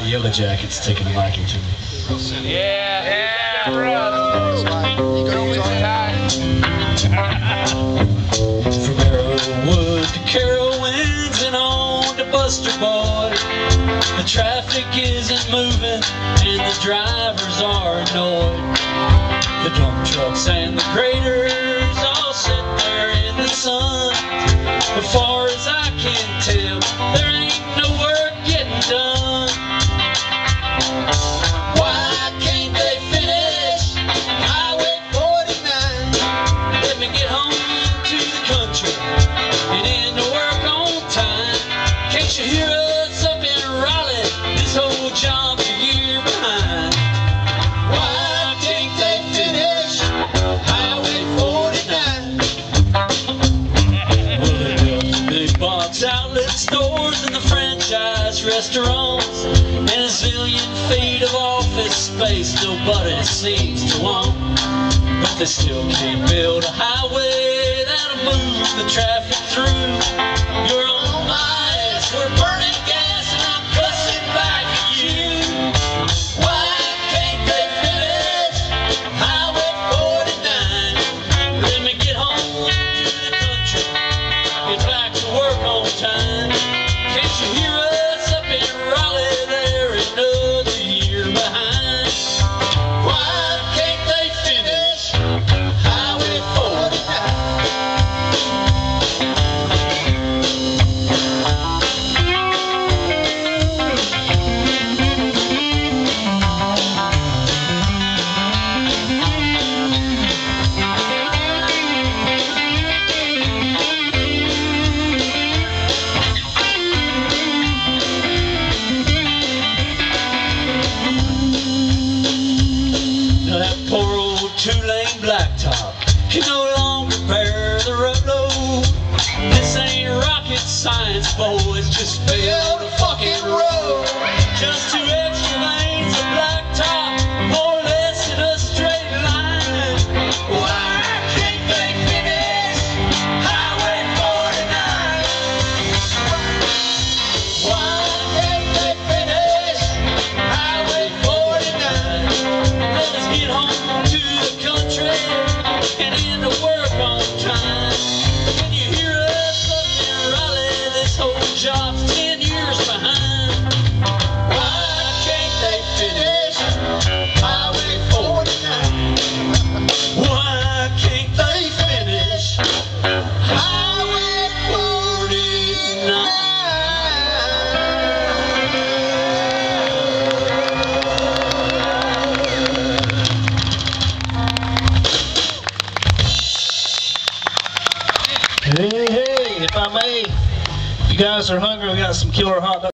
The Yellow Jackets taking a liking to me. Yeah, yeah, bro. From Arrowood to Carowinds and on to Buster Boyd. The traffic isn't moving and the drivers are annoyed. The dump trucks and the craters. restaurants and a zillion feet of office space nobody seems to want. But they still can't build a highway that'll move the traffic through. You're can no longer bear the road. This ain't rocket science, boys. just fail. Hey, hey, if I may, if you guys are hungry, we got some killer hot dogs.